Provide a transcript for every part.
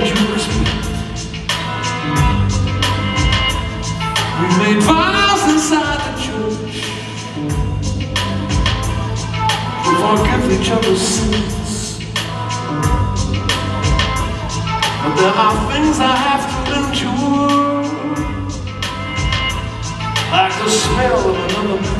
We made vows inside the church to forgive each other's sins. But there are things I have to endure, like the smell of another man.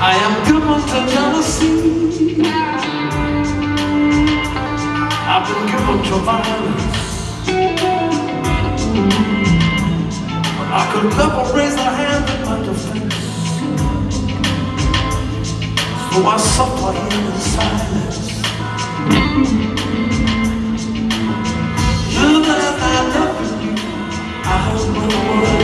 I am given to jealousy I've been given to violence. But I could never raise a hand in my defense. So I suffer here in silence. thousand